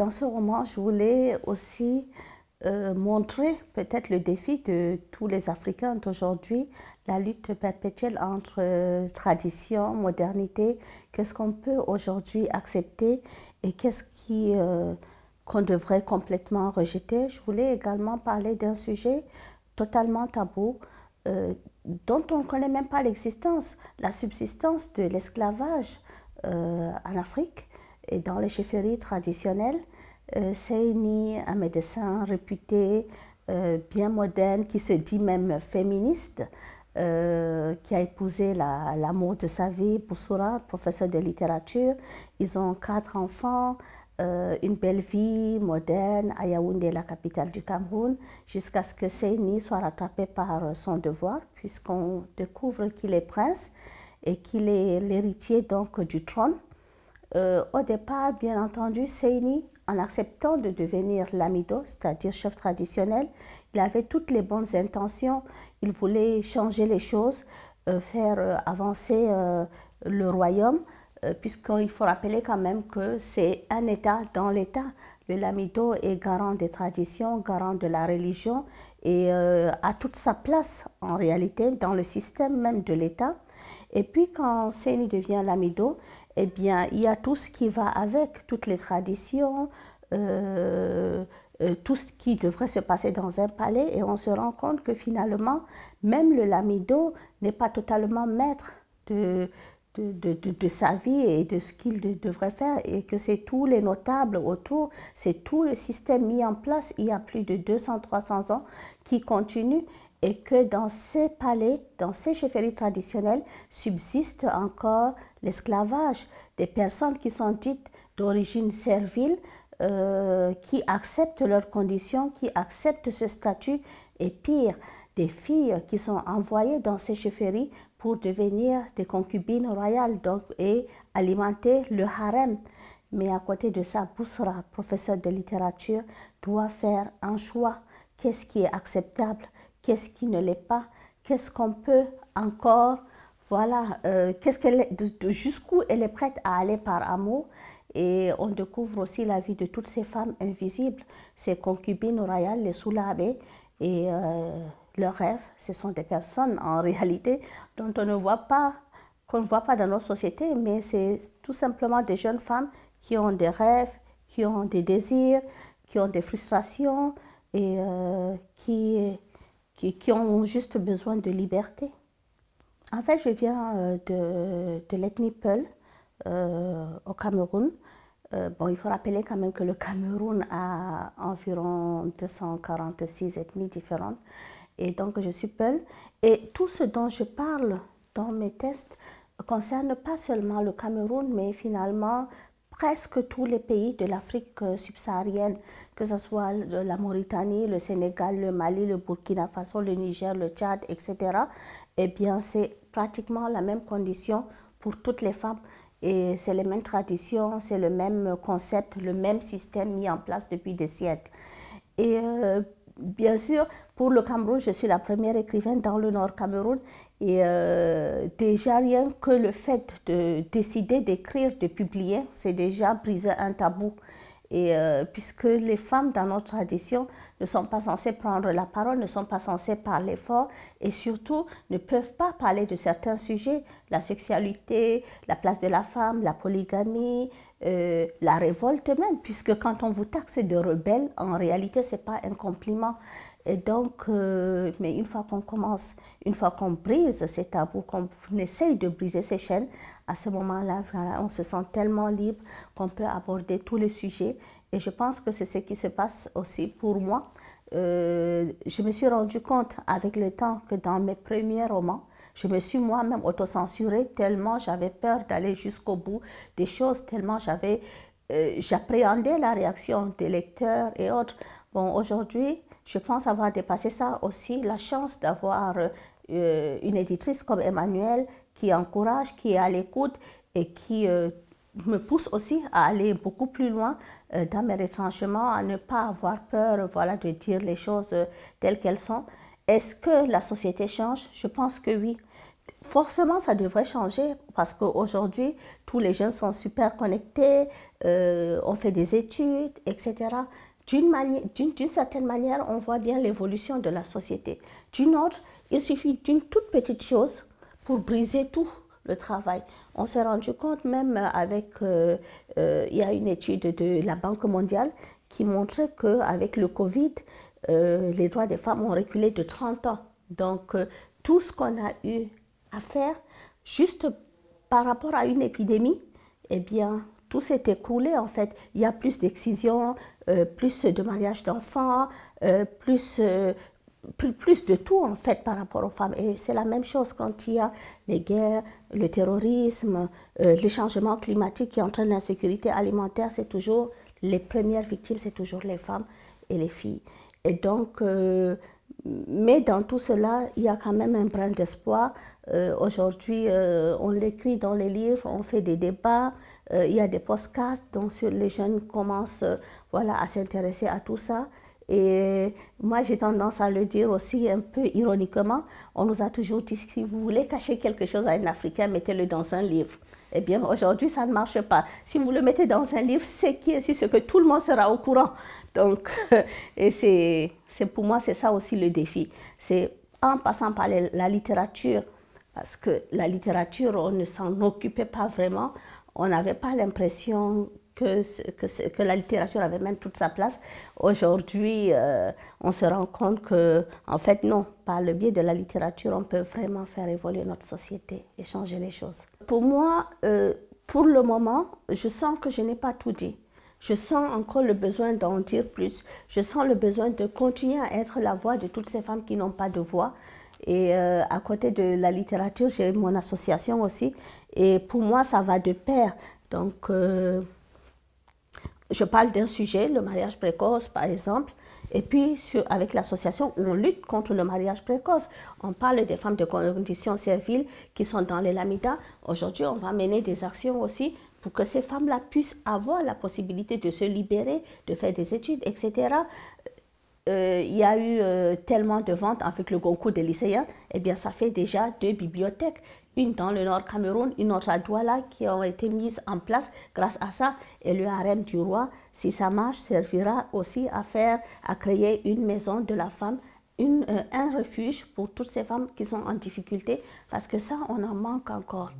dans ce roman, je voulais aussi euh, montrer peut-être le défi de tous les Africains d'aujourd'hui, la lutte perpétuelle entre euh, tradition, modernité, qu'est-ce qu'on peut aujourd'hui accepter et qu'est-ce euh, qu'on devrait complètement rejeter? Je voulais également parler d'un sujet totalement tabou dont on ne connaît même pas l'existence, la subsistance de l'esclavage en Afrique et dans les chefferies traditionnelles. Euh, Seini, un médecin réputé, euh, bien moderne, qui se dit même féministe, euh, qui a épousé l'amour de sa vie, Boussura, professeur de littérature. Ils ont quatre enfants, une belle vie moderne à Yaoundé, la capitale du Cameroun, jusqu'à ce que Seini soit rattrapé par son devoir, puisqu'on découvre qu'il est prince et qu'il est l'héritier donc du trône. au départ, bien entendu, Seini en acceptant de devenir l'amido, c'est-à-dire chef traditionnel, il avait toutes les bonnes intentions, il voulait changer les choses, euh, faire euh, avancer euh, le royaume, puisqu'il faut rappeler quand même que c'est un État dans l'État. Le lamido est garant des traditions, garant de la religion et a toute sa place en réalité dans le système même de l'État. Et puis quand Séni devient l'amido, eh bien, il y a tout ce qui va avec, toutes les traditions, euh, euh, tout ce qui devrait se passer dans un palais, et on se rend compte que finalement, même le lamido n'est pas totalement maître de, de, sa vie et de ce qu'il devrait faire, et que c'est tous les notables autour, c'est tout le système mis en place il y a plus de 200-300 ans qui continue et que dans ces palais, dans ces chefferies traditionnelles, subsiste encore l'esclavage des personnes qui sont dites d'origine servile, euh, qui acceptent leurs conditions, qui acceptent ce statut, et pire, des filles qui sont envoyées dans ces chefferies pour devenir des concubines royales donc, et alimenter le harem. Mais à côté de ça, Boussra, professeur de littérature, doit faire un choix. Qu'est-ce qui est acceptable? Qu'est-ce qui ne l'est pas, qu'est-ce qu'on peut encore, voilà, euh, qu'est-ce qu'elle jusqu'où elle est prête à aller par amour. Et on découvre aussi la vie de toutes ces femmes invisibles, ces concubines royales, les soulabés, et euh, leurs rêves, ce sont des personnes en réalité dont on ne voit pas, qu'on ne voit pas dans nos sociétés, mais c'est tout simplement des jeunes femmes qui ont des rêves, qui ont des désirs, qui ont des frustrations et euh, qui qui, ont juste besoin de liberté. En fait, je viens euh, de, de l'ethnie Peul euh, au Cameroun. Euh, bon, il faut rappeler quand même que le Cameroun a environ 246 ethnies différentes. Et donc, je suis Peul. Et tout ce dont je parle dans mes tests concerne pas seulement le Cameroun, mais finalement presque tous les pays de l'Afrique subsaharienne, que ce soit la Mauritanie, le Sénégal, le Mali, le Burkina Faso, le Niger, le Tchad, etc., eh bien, c'est pratiquement la même condition pour toutes les femmes. Et c'est les mêmes traditions, c'est le même concept, le même système mis en place depuis des siècles. Et euh, bien sûr, pour le Cameroun, je suis la première écrivaine dans le Nord Cameroun. Et euh, déjà, rien que le fait de décider d'écrire, de publier, c'est déjà briser un tabou. Et euh, puisque les femmes dans notre tradition ne sont pas censées prendre la parole, ne sont pas censées parler fort et surtout ne peuvent pas parler de certains sujets, la sexualité, la place de la femme, la polygamie, euh, la révolte même, puisque quand on vous taxe de rebelle, en réalité, ce n'est pas un compliment. Et donc, euh, mais une fois qu'on commence, une fois qu'on brise ces tabous, qu'on essaye de briser ces chaînes, à ce moment-là, on se sent tellement libre qu'on peut aborder tous les sujets. Et je pense que c'est ce qui se passe aussi pour moi. Euh, je me suis rendu compte avec le temps que dans mes premiers romans, je me suis moi-même autocensurée tellement j'avais peur d'aller jusqu'au bout des choses, tellement j'avais, euh, j'appréhendais la réaction des lecteurs et autres. Bon, aujourd'hui, je pense avoir dépassé ça aussi, la chance d'avoir euh, une éditrice comme Emmanuel qui encourage, qui est à l'écoute et qui euh, me pousse aussi à aller beaucoup plus loin euh, dans mes retranchements, à ne pas avoir peur voilà, de dire les choses telles qu'elles sont. Est-ce que la société change? Je pense que oui. forcément, ça devrait changer parce qu'aujourd'hui, tous les jeunes sont super connectés, euh, on fait des études, etc. D'une certaine manière, on voit bien l'évolution de la société. D'une autre, il suffit d'une toute petite chose pour briser tout le travail. On s'est rendu compte même avec, euh, euh, il y a une étude de la Banque mondiale qui montrait qu'avec le Covid, les droits des femmes ont reculé de 30 ans. Donc, tout ce qu'on a eu à faire juste par rapport à une épidémie, eh bien, tout s'est écroulé en fait. Il y a plus d'excisions, euh, plus de mariages d'enfants, euh, plus, euh, plus, plus, de tout en fait par rapport aux femmes. Et c'est la même chose quand il y a les guerres, le terrorisme, le changement climatique qui entraîne l'insécurité alimentaire, c'est toujours les premières victimes, c'est toujours les femmes et les filles. Et donc, mais dans tout cela, il y a quand même un brin d'espoir. Aujourd'hui, on l'écrit dans les livres, on fait des débats, euh, il y a des podcasts, donc les jeunes commencent voilà, à s'intéresser à tout ça. Et moi, j'ai tendance à le dire aussi un peu ironiquement. On nous a toujours dit si vous voulez cacher quelque chose à un Africain, mettez-le dans un livre. Eh bien, aujourd'hui, ça ne marche pas. Si vous le mettez dans un livre, c'est qui est sûr que tout le monde sera au courant. Donc, et c'est pour moi, c'est ça aussi le défi. C'est en passant par la littérature, parce que la littérature, on ne s'en occupait pas vraiment. On n'avait pas l'impression que, la littérature avait même toute sa place. Aujourd'hui, euh, on se rend compte que, en fait, non, par le biais de la littérature, on peut vraiment faire évoluer notre société et changer les choses. Pour moi, euh, pour le moment, je sens que je n'ai pas tout dit. Je sens encore le besoin d'en dire plus. Je sens le besoin de continuer à être la voix de toutes ces femmes qui n'ont pas de voix. Et euh, à côté de la littérature, j'ai mon association aussi. Et pour moi, ça va de pair. Donc, euh, je parle d'un sujet, le mariage précoce, par exemple. Et puis, avec l'association, on lutte contre le mariage précoce. On parle des femmes de conditions serviles qui sont dans les lamidas. Aujourd'hui, on va mener des actions aussi pour que ces femmes-là puissent avoir la possibilité de se libérer, de faire des études, etc. Euh, il y a eu euh, tellement de ventes avec le concours des lycéens, eh bien, ça fait déjà deux bibliothèques, une dans le Nord Cameroun, une autre à Douala, qui ont été mises en place grâce à ça. Et le harem du roi, si ça marche, servira aussi à faire, à créer une maison de la femme, euh, un refuge pour toutes ces femmes qui sont en difficulté, parce que ça, on en manque encore.